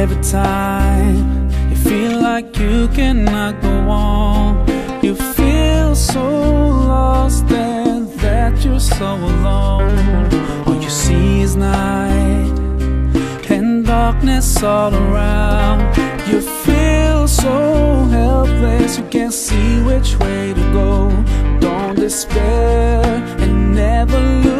every time. You feel like you cannot go on. You feel so lost and that you're so alone. All you see is night And darkness all around. You feel so helpless You can't see which way to go. Don't despair and never lose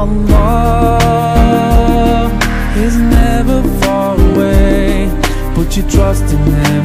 Allah, He's never far away. Put your trust in Him,